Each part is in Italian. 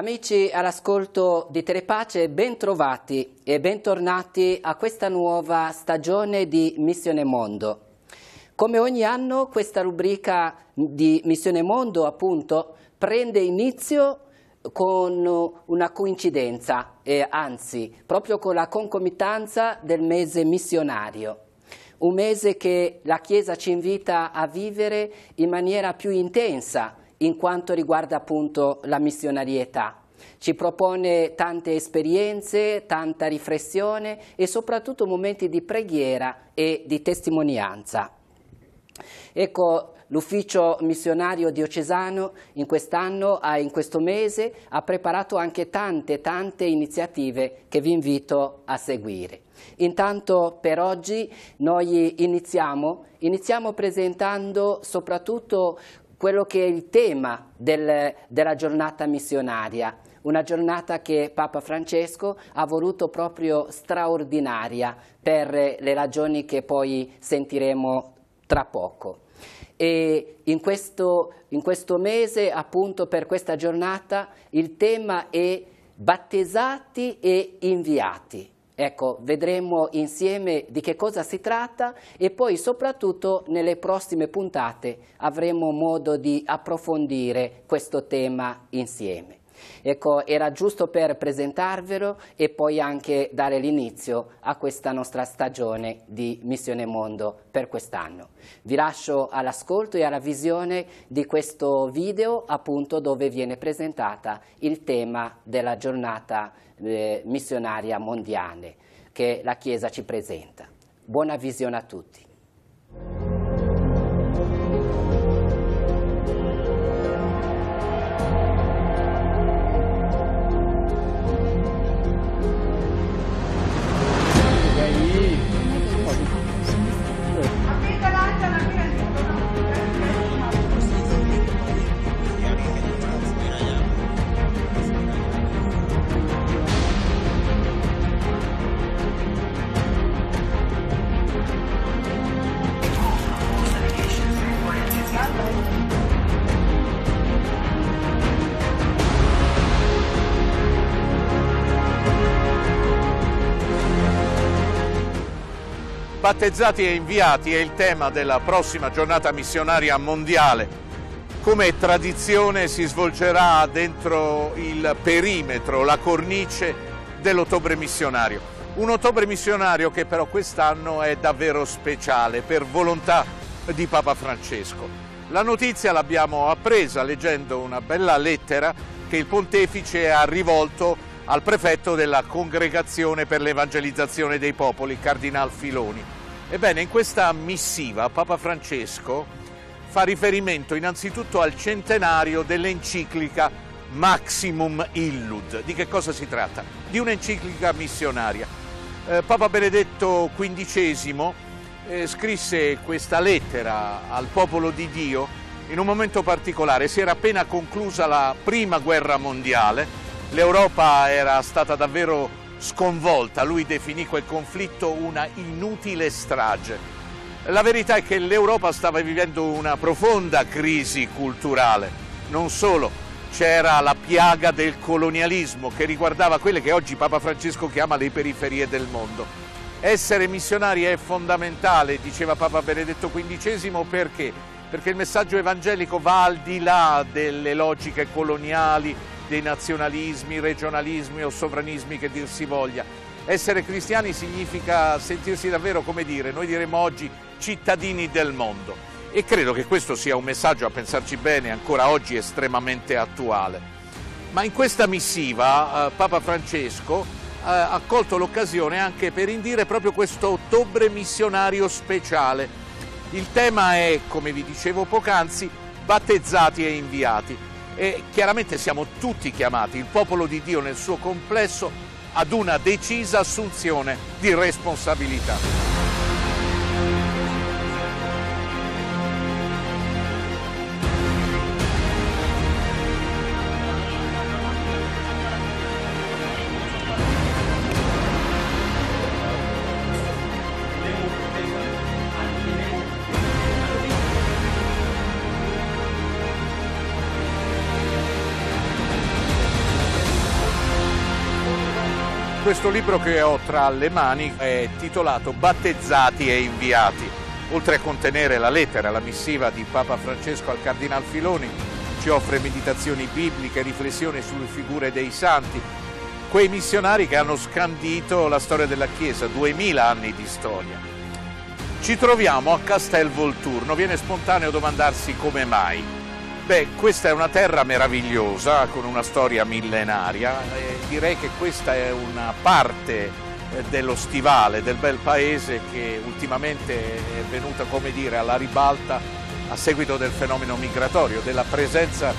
Amici all'ascolto di Telepace, bentrovati e bentornati a questa nuova stagione di Missione Mondo. Come ogni anno questa rubrica di Missione Mondo appunto prende inizio con una coincidenza, eh, anzi proprio con la concomitanza del mese missionario. Un mese che la Chiesa ci invita a vivere in maniera più intensa in quanto riguarda appunto la missionarietà. Ci propone tante esperienze, tanta riflessione e soprattutto momenti di preghiera e di testimonianza. Ecco, l'ufficio missionario diocesano in quest'anno, in questo mese, ha preparato anche tante, tante iniziative che vi invito a seguire. Intanto per oggi noi iniziamo, iniziamo presentando soprattutto quello che è il tema del, della giornata missionaria, una giornata che Papa Francesco ha voluto proprio straordinaria per le ragioni che poi sentiremo tra poco. E in questo, in questo mese, appunto per questa giornata, il tema è battezzati e inviati. Ecco, vedremo insieme di che cosa si tratta e poi soprattutto nelle prossime puntate avremo modo di approfondire questo tema insieme. Ecco, era giusto per presentarvelo e poi anche dare l'inizio a questa nostra stagione di Missione Mondo per quest'anno. Vi lascio all'ascolto e alla visione di questo video appunto dove viene presentata il tema della giornata eh, missionaria mondiale che la Chiesa ci presenta. Buona visione a tutti. Battezzati e inviati è il tema della prossima giornata missionaria mondiale. Come tradizione si svolgerà dentro il perimetro, la cornice dell'ottobre missionario. Un ottobre missionario che però quest'anno è davvero speciale per volontà di Papa Francesco. La notizia l'abbiamo appresa leggendo una bella lettera che il pontefice ha rivolto al prefetto della Congregazione per l'Evangelizzazione dei Popoli, Cardinal Filoni. Ebbene, in questa missiva Papa Francesco fa riferimento innanzitutto al centenario dell'enciclica Maximum Illud. Di che cosa si tratta? Di un'enciclica missionaria. Eh, Papa Benedetto XV eh, scrisse questa lettera al popolo di Dio in un momento particolare. Si era appena conclusa la prima guerra mondiale, l'Europa era stata davvero sconvolta. Lui definì quel conflitto una inutile strage. La verità è che l'Europa stava vivendo una profonda crisi culturale. Non solo, c'era la piaga del colonialismo che riguardava quelle che oggi Papa Francesco chiama le periferie del mondo. Essere missionari è fondamentale, diceva Papa Benedetto XV, perché? Perché il messaggio evangelico va al di là delle logiche coloniali, dei nazionalismi, regionalismi o sovranismi che dir si voglia. Essere cristiani significa sentirsi davvero, come dire, noi diremmo oggi cittadini del mondo. E credo che questo sia un messaggio, a pensarci bene, ancora oggi estremamente attuale. Ma in questa missiva eh, Papa Francesco eh, ha colto l'occasione anche per indire proprio questo ottobre missionario speciale. Il tema è, come vi dicevo poc'anzi, battezzati e inviati e chiaramente siamo tutti chiamati, il popolo di Dio nel suo complesso, ad una decisa assunzione di responsabilità. Questo libro che ho tra le mani è titolato Battezzati e inviati. Oltre a contenere la lettera, la missiva di Papa Francesco al Cardinal Filoni, ci offre meditazioni bibliche, riflessioni sulle figure dei santi, quei missionari che hanno scandito la storia della Chiesa, 2000 anni di storia. Ci troviamo a Castel Volturno, viene spontaneo domandarsi come mai. Beh, questa è una terra meravigliosa con una storia millenaria e direi che questa è una parte eh, dello stivale, del bel paese che ultimamente è venuta, come dire, alla ribalta a seguito del fenomeno migratorio, della presenza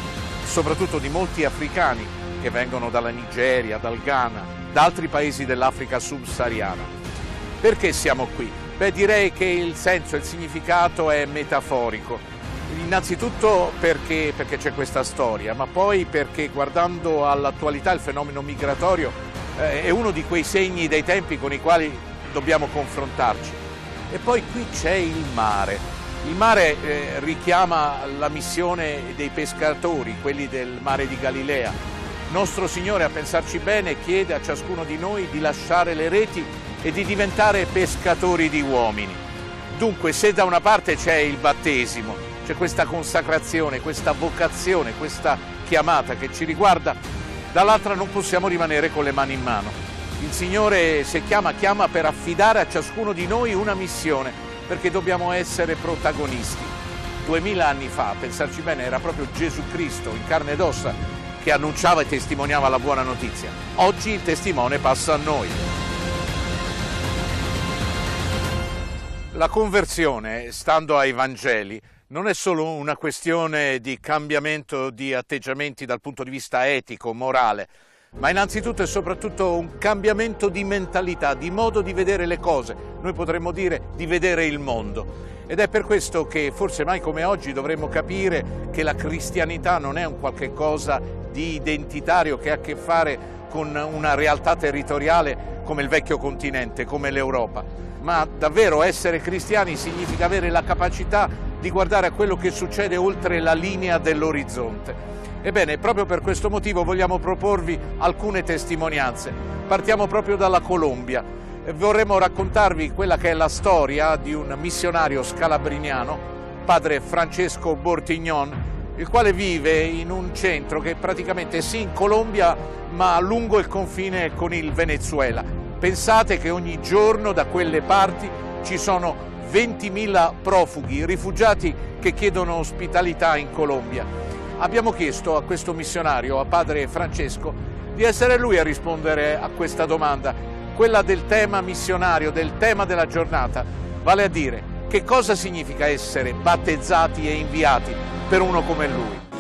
soprattutto di molti africani che vengono dalla Nigeria, dal Ghana, da altri paesi dell'Africa subsahariana. Perché siamo qui? Beh, direi che il senso, il significato è metaforico Innanzitutto perché, perché c'è questa storia, ma poi perché guardando all'attualità il fenomeno migratorio eh, è uno di quei segni dei tempi con i quali dobbiamo confrontarci. E poi qui c'è il mare. Il mare eh, richiama la missione dei pescatori, quelli del mare di Galilea. Nostro Signore, a pensarci bene, chiede a ciascuno di noi di lasciare le reti e di diventare pescatori di uomini. Dunque, se da una parte c'è il battesimo, c'è questa consacrazione, questa vocazione, questa chiamata che ci riguarda, dall'altra non possiamo rimanere con le mani in mano. Il Signore se chiama, chiama per affidare a ciascuno di noi una missione, perché dobbiamo essere protagonisti. Duemila anni fa, pensarci bene, era proprio Gesù Cristo in carne ed ossa che annunciava e testimoniava la buona notizia. Oggi il testimone passa a noi. La conversione, stando ai Vangeli, non è solo una questione di cambiamento di atteggiamenti dal punto di vista etico, morale, ma innanzitutto e soprattutto un cambiamento di mentalità, di modo di vedere le cose, noi potremmo dire di vedere il mondo. Ed è per questo che forse mai come oggi dovremmo capire che la cristianità non è un qualche cosa di identitario che ha a che fare con una realtà territoriale come il vecchio continente, come l'Europa, ma davvero essere cristiani significa avere la capacità di guardare a quello che succede oltre la linea dell'orizzonte. Ebbene, proprio per questo motivo vogliamo proporvi alcune testimonianze. Partiamo proprio dalla Colombia. Vorremmo raccontarvi quella che è la storia di un missionario scalabriniano, padre Francesco Bortignon, il quale vive in un centro che praticamente è sì in Colombia, ma lungo il confine con il Venezuela. Pensate che ogni giorno da quelle parti ci sono 20.000 profughi, rifugiati che chiedono ospitalità in Colombia. Abbiamo chiesto a questo missionario, a padre Francesco, di essere lui a rispondere a questa domanda, quella del tema missionario, del tema della giornata, vale a dire che cosa significa essere battezzati e inviati per uno come lui.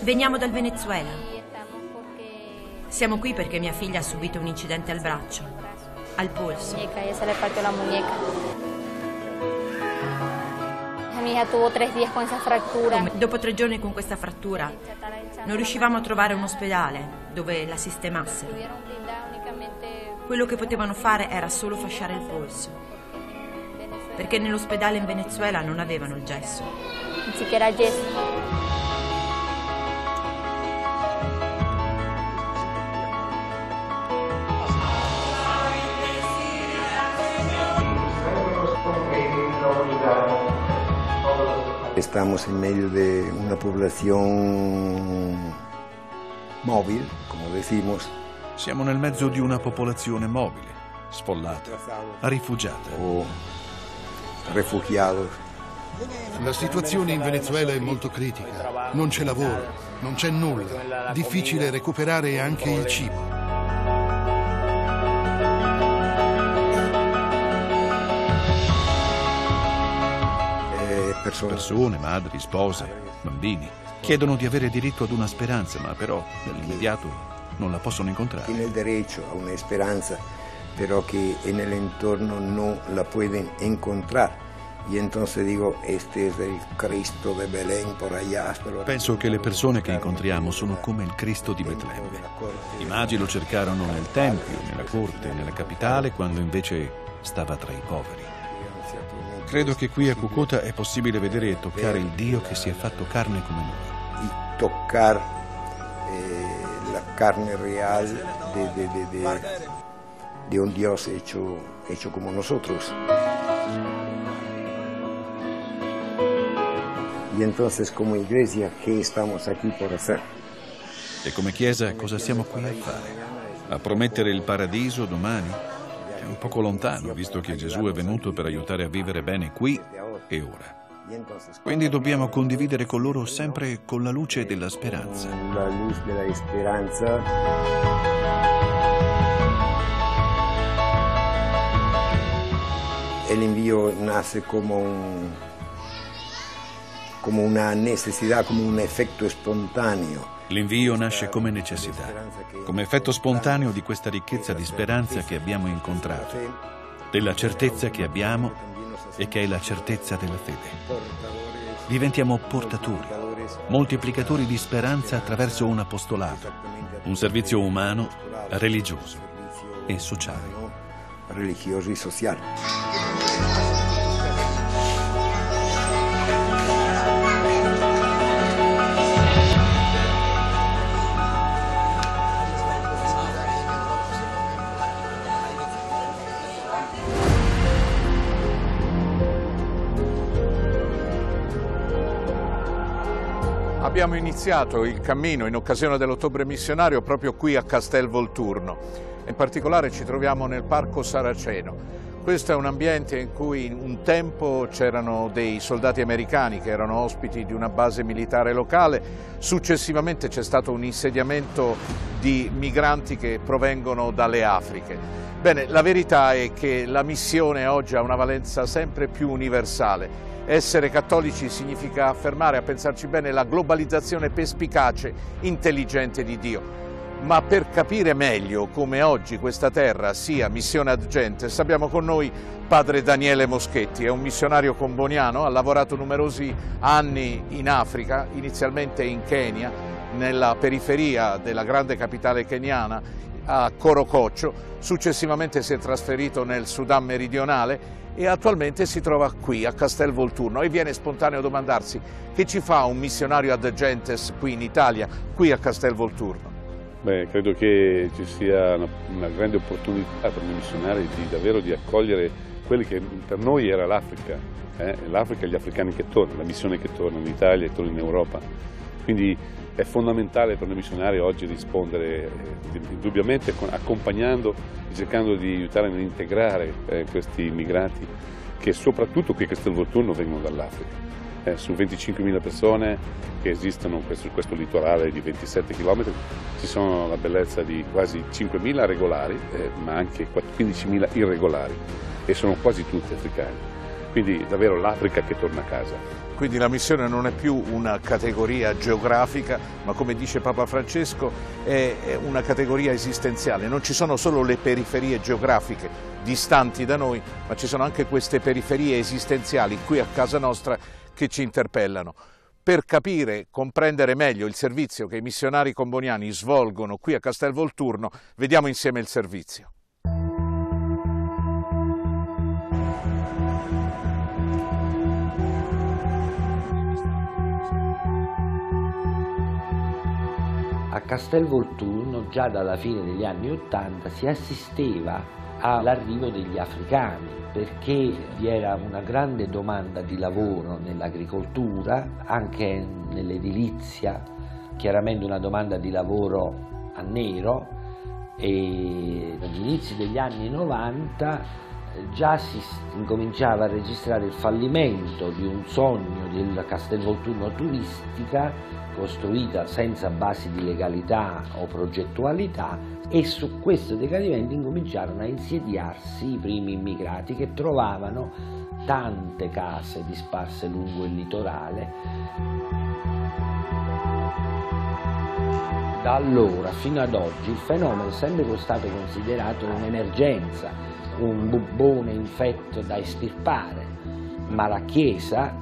Veniamo dal Venezuela. Siamo qui perché mia figlia ha subito un incidente al braccio, al polso. Dopo tre giorni con questa frattura non riuscivamo a trovare un ospedale dove la sistemassero. Quello che potevano fare era solo fasciare il polso, perché nell'ospedale in Venezuela non avevano il gesso. Ni siquiera gesso. Estamos en medio de una población móvil, come decimos. Siamo nel mezzo di una popolazione mobile, sfollata, rifugiata. O refugiados. La situazione in Venezuela è molto critica. Non c'è lavoro, non c'è nulla. Difficile recuperare anche il cibo. Persone. Persone, madri, spose, bambini, chiedono di avere diritto ad una speranza, ma però nell'immediato non la possono incontrare. Tiene diritto a una speranza, però che nell'entorno non la pueden encontrar. Y entonces digo, este es el Cristo de Belén por allá. Penso che le persone che incontriamo sono come il Cristo di Betlemme. I magi lo cercarono nel Tempio, nella corte, nella capitale, quando invece stava tra i poveri. Credo che qui a Cucota è possibile vedere e toccare il Dio che si è fatto carne come noi. Y tocar eh, la carne real de, de, de, de, de un Dios hecho, hecho como nosotros. Y entonces como iglesia, ¿qué estamos aquí por hacer? E come Chiesa cosa siamo qui a fare? A promettere il paradiso domani? Un poco lontano, visto che Gesù è venuto per aiutare a vivere bene qui e ora. Quindi dobbiamo condividere con loro sempre con la luce della speranza. La luz de la esperanza. El envío nace como, un, como una necesidad, como un efecto espontáneo. L'invio nasce come necessità, come effetto spontaneo di questa ricchezza di speranza che abbiamo incontrato, della certezza che abbiamo e che è la certezza della fede. Diventiamo portatori, moltiplicatori di speranza attraverso un apostolato, un servizio umano, religioso e sociale. religioso y social. Abbiamo iniziato il cammino in occasione dell'ottobre missionario proprio qui a Castel Volturno. In particolare ci troviamo nel Parco Saraceno. Questo è un ambiente in cui un tempo c'erano dei soldati americani che erano ospiti di una base militare locale, successivamente c'è stato un insediamento di migranti che provengono dalle Afriche. Bene, la verità è che la missione oggi ha una valenza sempre più universale. Essere cattolici significa affermare, a pensarci bene, la globalizzazione perspicace, intelligente di Dio. Ma per capire meglio come oggi questa terra sia missione ad gentes, abbiamo con noi padre Daniele Moschetti, è un missionario comboniano, ha lavorato numerosi anni in Africa, inizialmente in Kenya, nella periferia della grande capitale keniana, a Corococcio, successivamente si è trasferito nel Sudan meridionale e attualmente si trova qui a Castel Volturno e viene spontaneo domandarsi che ci fa un missionario ad gentes qui in Italia, qui a Castel Volturno. Beh, credo che ci sia una, una grande opportunità per noi missionari di davvero di accogliere quelli che per noi era l'Africa, eh? l'Africa e gli africani che tornano, la missione che torna in Italia e torna in Europa. Quindi è fondamentale per noi missionari oggi rispondere eh, indubbiamente accompagnando e cercando di aiutare nell'integrare eh, questi immigrati che soprattutto qui a Castel Volturno vengono dall'Africa. Eh, su 25.000 persone che esistono su questo litorale di 27 km ci sono la bellezza di quasi 5.000 regolari eh, ma anche 15.000 irregolari e sono quasi tutti africani. Quindi davvero l'Africa che torna a casa. Quindi la missione non è più una categoria geografica, ma come dice Papa Francesco è una categoria esistenziale. Non ci sono solo le periferie geografiche distanti da noi, ma ci sono anche queste periferie esistenziali qui a casa nostra che ci interpellano. Per capire, comprendere meglio il servizio che i missionari comboniani svolgono qui a Castel Volturno, vediamo insieme il servizio. A Castel Volturno già dalla fine degli anni Ottanta si assisteva all'arrivo degli africani perché vi era una grande domanda di lavoro nell'agricoltura, anche nell'edilizia, chiaramente una domanda di lavoro a nero e agli inizi degli anni 90 eh, già si incominciava a registrare il fallimento di un sogno della Castelvolturno turistica costruita senza basi di legalità o progettualità e su questo decadimento incominciarono a insediarsi i primi immigrati che trovavano tante case disparse lungo il litorale. Da allora fino ad oggi il fenomeno è sempre stato considerato un'emergenza, un bubbone infetto da estirpare, ma la Chiesa,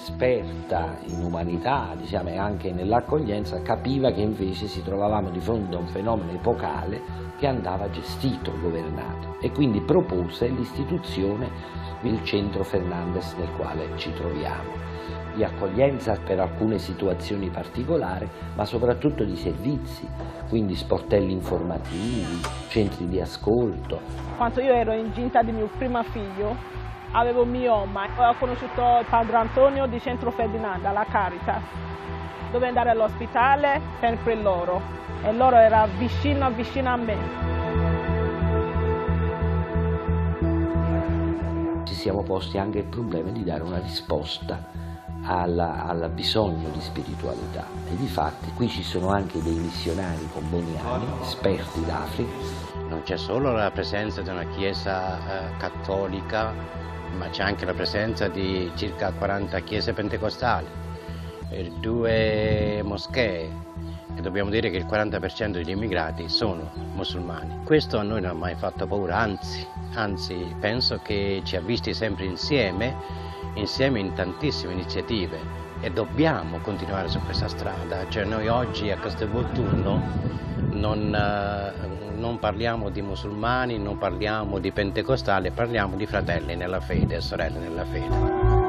esperta in umanità diciamo, e anche nell'accoglienza, capiva che invece si trovavamo di fronte a un fenomeno epocale che andava gestito, governato e quindi propose l'istituzione del centro Fernandez nel quale ci troviamo di accoglienza per alcune situazioni particolari, ma soprattutto di servizi, quindi sportelli informativi, centri di ascolto. Quando io ero incinta di mio primo figlio, avevo mioma, ho conosciuto il padre Antonio di Centro Ferdinando, alla Caritas, dove andare all'ospedale sempre loro e loro era vicino vicino a me. Ci siamo posti anche il problema di dare una risposta al bisogno di spiritualità e di fatti qui ci sono anche dei missionari comboniani, esperti d'Africa. Non c'è solo la presenza di una chiesa eh, cattolica, ma c'è anche la presenza di circa 40 chiese pentecostali, due moschee e dobbiamo dire che il 40% degli immigrati sono musulmani. Questo a noi non ha mai fatto paura, anzi, anzi penso che ci ha visti sempre insieme insieme in tantissime iniziative e dobbiamo continuare su questa strada, cioè noi oggi a Castelvolturno non, eh, non parliamo di musulmani, non parliamo di pentecostali, parliamo di fratelli nella fede sorelle nella fede.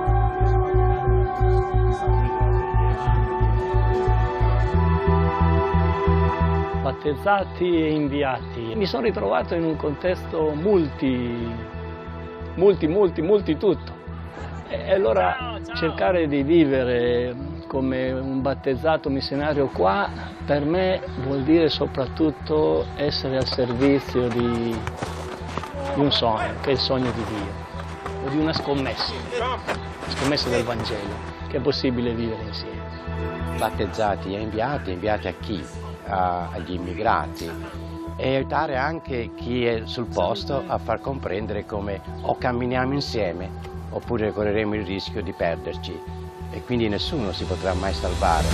battezzati e inviati. Mi sono ritrovato in un contesto multi, multi, multi, multi tutto. E allora cercare di vivere come un battezzato missionario qua per me vuol dire soprattutto essere al servizio di, di un sogno, che è il sogno di Dio, o di una scommessa, scommessa del Vangelo, che è possibile vivere insieme. Battezzati e inviati, inviati a chi? A, agli immigrati e aiutare anche chi è sul posto a far comprendere come o camminiamo insieme oppure correremo il rischio di perderci e quindi nessuno si potrà mai salvare.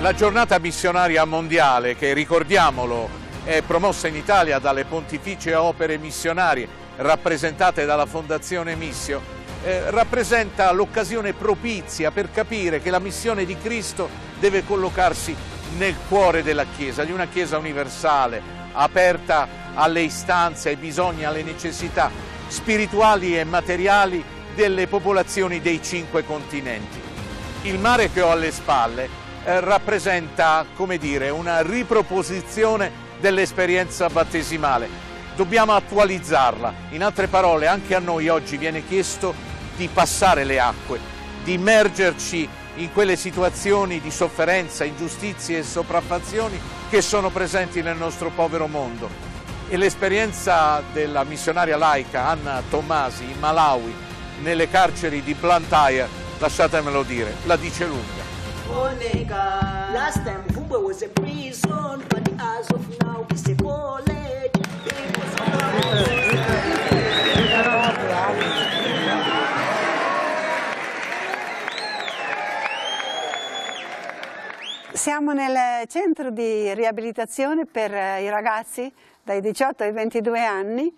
La giornata missionaria mondiale, che ricordiamolo è promossa in Italia dalle Pontificie Opere Missionarie rappresentate dalla Fondazione Missio, eh, rappresenta l'occasione propizia per capire che la missione di Cristo deve collocarsi nel cuore della Chiesa, di una Chiesa universale, aperta alle istanze, ai bisogni, alle necessità spirituali e materiali delle popolazioni dei cinque continenti. Il mare che ho alle spalle eh, rappresenta, come dire, una riproposizione dell'esperienza battesimale. Dobbiamo attualizzarla. In altre parole, anche a noi oggi viene chiesto di passare le acque, di immergerci in quelle situazioni di sofferenza, ingiustizie e sopraffazioni che sono presenti nel nostro povero mondo. E l'esperienza della missionaria laica Anna Tomasi in Malawi, nelle carceri di Blantyre, lasciatemelo dire, la dice lunga. Last time was a prison, but as of now it's a college. Siamo nel centro di riabilitazione per eh, i ragazzi dai 18 ai 22 anni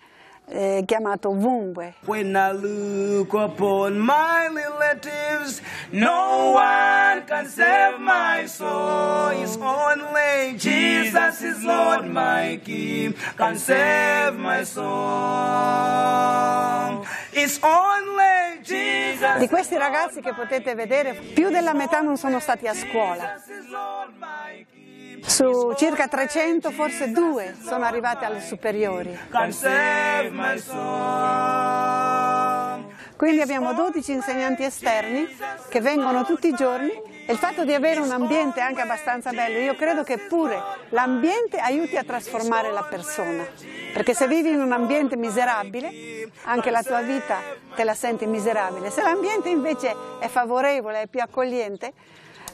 eh, chiamato Vumbwe. When I look upon my relatives, no one can save my soul. It's only Jesus is Lord, my King, can save my soul. It's only Jesus. Di questi ragazzi che potete vedere, più della metà non sono stati a scuola. Su circa 300 forse due sono arrivate alle superiori. Quindi abbiamo 12 insegnanti esterni che vengono tutti i giorni e il fatto di avere un ambiente anche abbastanza bello, io credo che pure l'ambiente aiuti a trasformare la persona, perché se vivi in un ambiente miserabile, anche la tua vita te la senti miserabile, se l'ambiente invece è favorevole, è più accogliente,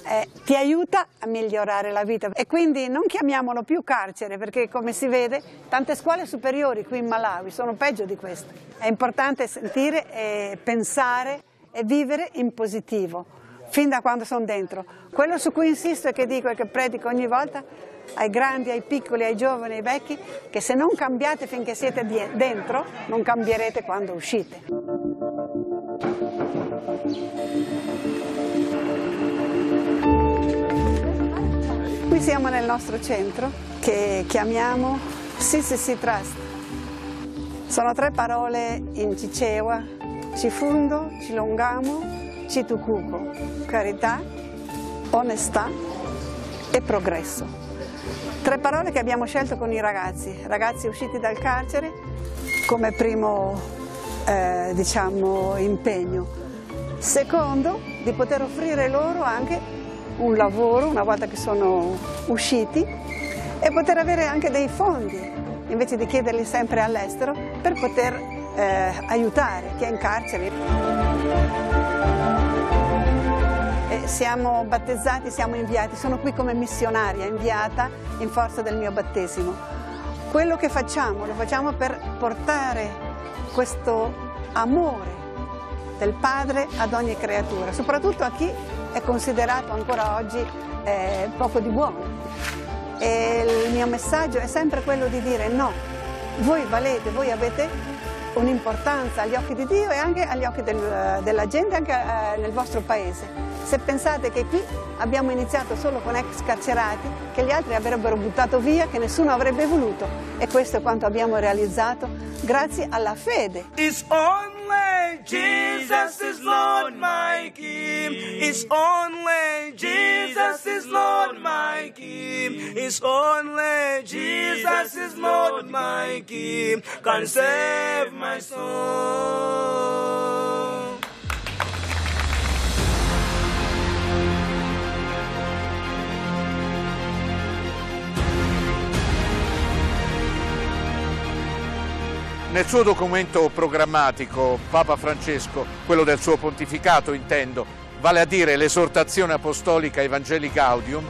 eh, ti aiuta a migliorare la vita e quindi non chiamiamolo più carcere perché come si vede tante scuole superiori qui in Malawi sono peggio di queste. È importante sentire e pensare e vivere in positivo, fin da quando sono dentro. Quello su cui insisto e che dico e che predico ogni volta ai grandi, ai piccoli, ai giovani, ai vecchi, che se non cambiate finché siete dentro, non cambierete quando uscite. Siamo nel nostro centro che chiamiamo Sissi Trust. Sono tre parole in Cicewa, Cifundo, Cilongamo, Citucuco, carità, onestà e progresso. Tre parole che abbiamo scelto con i ragazzi, ragazzi usciti dal carcere come primo eh, diciamo, impegno. Secondo, di poter offrire loro anche un lavoro una volta che sono usciti e poter avere anche dei fondi, invece di chiederli sempre all'estero, per poter eh, aiutare chi è in carcere siamo battezzati, siamo inviati, sono qui come missionaria, inviata in forza del mio battesimo. Quello che facciamo lo facciamo per portare questo amore del Padre ad ogni creatura, soprattutto a chi è considerato ancora oggi eh, poco di buono. E il mio messaggio è sempre quello di dire no, voi valete, voi avete un'importanza agli occhi di Dio e anche agli occhi del, della gente, anche eh, nel vostro paese. Se pensate che qui abbiamo iniziato solo con ex carcerati, che gli altri avrebbero buttato via, che nessuno avrebbe voluto, e questo è quanto abbiamo realizzato grazie alla fede. Only Jesus is Lord my King. It's only Jesus is Lord my King. It's only Jesus is Lord my King. Can save my soul. Nel suo documento programmatico Papa Francesco, quello del suo pontificato intendo, vale a dire l'esortazione apostolica Evangelii Gaudium,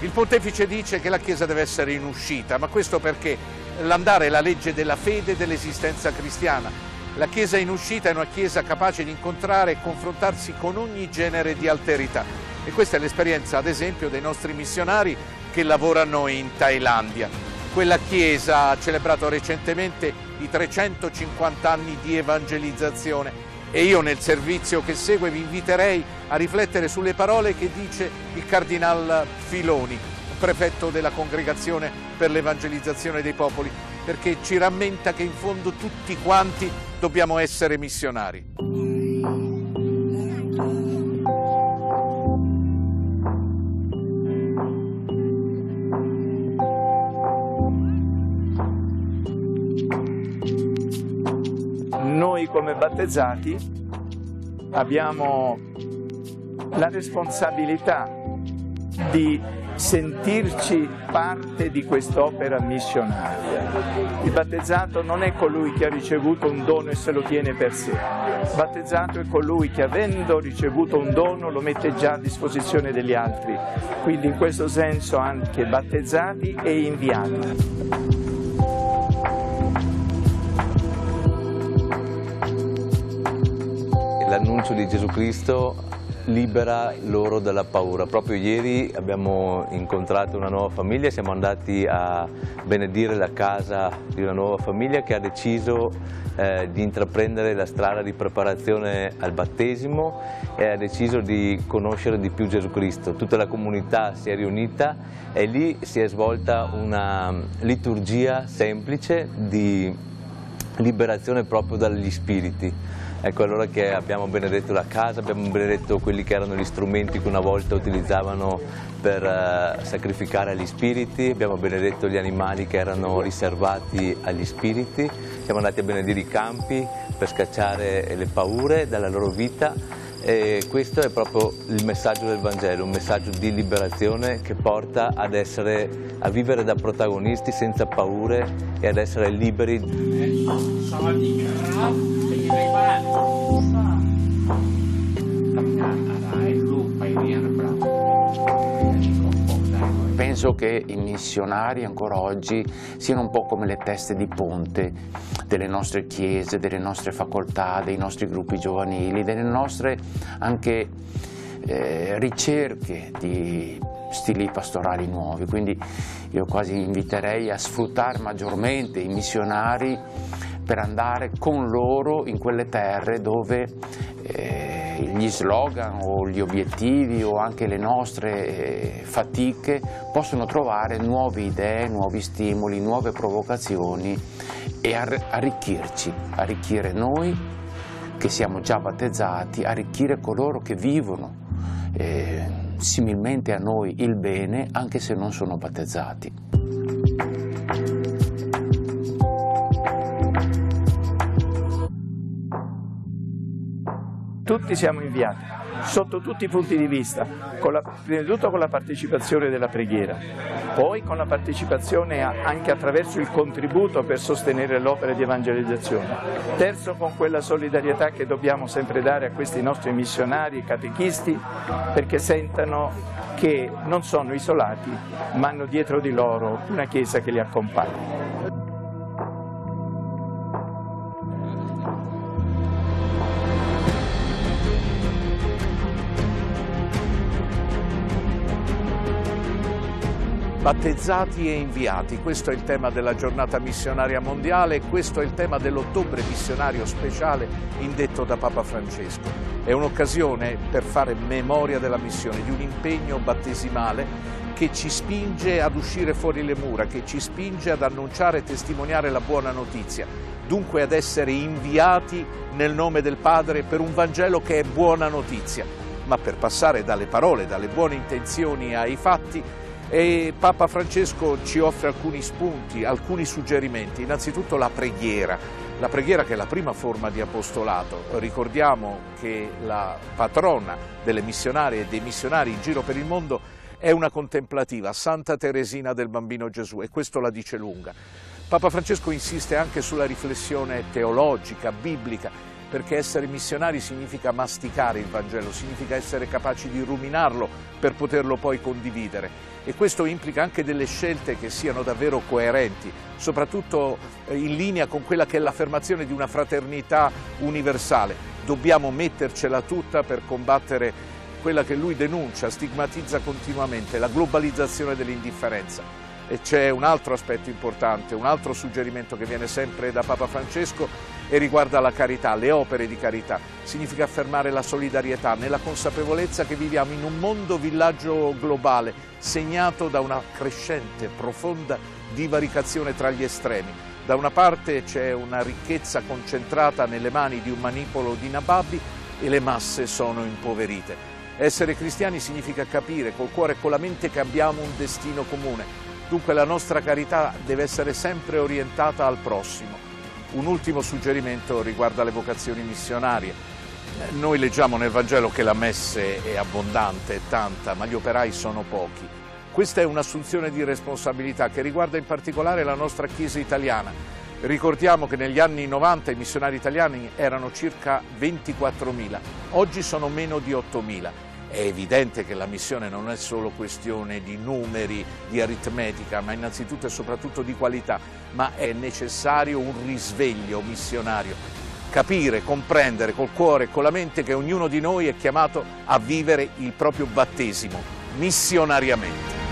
il pontefice dice che la Chiesa deve essere in uscita, ma questo perché l'andare è la legge della fede e dell'esistenza cristiana. La Chiesa in uscita è una Chiesa capace di incontrare e confrontarsi con ogni genere di alterità. E questa è l'esperienza, ad esempio, dei nostri missionari che lavorano in Thailandia. Quella Chiesa ha celebrato recentemente i 350 anni di evangelizzazione e io nel servizio che segue vi inviterei a riflettere sulle parole che dice il Cardinal Filoni, prefetto della Congregazione per l'Evangelizzazione dei Popoli, perché ci rammenta che in fondo tutti quanti dobbiamo essere missionari. Noi come battezzati abbiamo la responsabilità di sentirci parte di quest'opera missionaria. Il battezzato non è colui che ha ricevuto un dono e se lo tiene per sé. Il battezzato è colui che avendo ricevuto un dono lo mette già a disposizione degli altri. Quindi in questo senso anche battezzati e inviati. L'annuncio di Gesù Cristo libera loro dalla paura. Proprio ieri abbiamo incontrato una nuova famiglia, siamo andati a benedire la casa di una nuova famiglia che ha deciso eh, di intraprendere la strada di preparazione al battesimo e ha deciso di conoscere di più Gesù Cristo. Tutta la comunità si è riunita e lì si è svolta una liturgia semplice di liberazione proprio dagli spiriti. Ecco allora che abbiamo benedetto la casa, abbiamo benedetto quelli che erano gli strumenti che una volta utilizzavano per uh, sacrificare agli spiriti, abbiamo benedetto gli animali che erano riservati agli spiriti, siamo andati a benedire i campi per scacciare le paure dalla loro vita e questo è proprio il messaggio del Vangelo, un messaggio di liberazione che porta ad essere, a vivere da protagonisti senza paure e ad essere liberi. ในบ้านทำงานอะไรลูกไปเรียนหรือเปล่า Penso che i missionari ancora oggi siano un po' come le teste di ponte delle nostre chiese, delle nostre facoltà, dei nostri gruppi giovanili, delle nostre anche eh, ricerche di stili pastorali nuovi, quindi io quasi inviterei a sfruttare maggiormente i missionari per andare con loro in quelle terre dove eh, gli slogan o gli obiettivi o anche le nostre eh, fatiche possono trovare nuove idee, nuovi stimoli, nuove provocazioni e arricchirci, arricchire noi che siamo già battezzati, arricchire coloro che vivono eh, similmente a noi il bene anche se non sono battezzati. Tutti siamo inviati, sotto tutti i punti di vista, la, prima di tutto con la partecipazione della preghiera, poi con la partecipazione a, anche attraverso il contributo per sostenere l'opera di evangelizzazione, terzo con quella solidarietà che dobbiamo sempre dare a questi nostri missionari e catechisti perché sentano che non sono isolati ma hanno dietro di loro una Chiesa che li accompagna. Battezzati e inviati, questo è il tema della giornata missionaria mondiale e questo è il tema dell'ottobre missionario speciale indetto da Papa Francesco. È un'occasione per fare memoria della missione, di un impegno battesimale che ci spinge ad uscire fuori le mura, che ci spinge ad annunciare e testimoniare la buona notizia, dunque ad essere inviati nel nome del Padre per un Vangelo che è buona notizia. Ma per passare dalle parole, dalle buone intenzioni ai fatti, e Papa Francesco ci offre alcuni spunti, alcuni suggerimenti. Innanzitutto la preghiera, la preghiera che è la prima forma di apostolato. Ricordiamo che la patrona delle missionarie e dei missionari in giro per il mondo è una contemplativa, Santa Teresina del Bambino Gesù, e questo la dice lunga. Papa Francesco insiste anche sulla riflessione teologica, biblica, perché essere missionari significa masticare il Vangelo, significa essere capaci di ruminarlo per poterlo poi condividere e questo implica anche delle scelte che siano davvero coerenti, soprattutto eh, in linea con quella che è l'affermazione di una fraternità universale. Dobbiamo mettercela tutta per combattere quella che lui denuncia, stigmatizza continuamente, la globalizzazione dell'indifferenza. E c'è un altro aspetto importante, un altro suggerimento che viene sempre da Papa Francesco e riguarda la carità, le opere di carità. Significa affermare la solidarietà nella consapevolezza che viviamo in un mondo villaggio globale segnato da una crescente, profonda divaricazione tra gli estremi. Da una parte c'è una ricchezza concentrata nelle mani di un manipolo di nababbi e le masse sono impoverite. Essere cristiani significa capire col cuore e con la mente che abbiamo un destino comune, Dunque la nostra carità deve essere sempre orientata al prossimo. Un ultimo suggerimento riguarda le vocazioni missionarie. Noi leggiamo nel Vangelo che la messe è abbondante, è tanta, ma gli operai sono pochi. Questa è un'assunzione di responsabilità che riguarda in particolare la nostra Chiesa italiana. Ricordiamo che negli anni 90 i missionari italiani erano circa 24.000, oggi sono meno di 8.000 è evidente che la missione non è solo questione di numeri, di aritmetica, ma innanzitutto e soprattutto di qualità, ma è necessario un risveglio missionario. Capire, comprendere col cuore e con la mente che ognuno di noi è chiamato a vivere il proprio battesimo, missionariamente.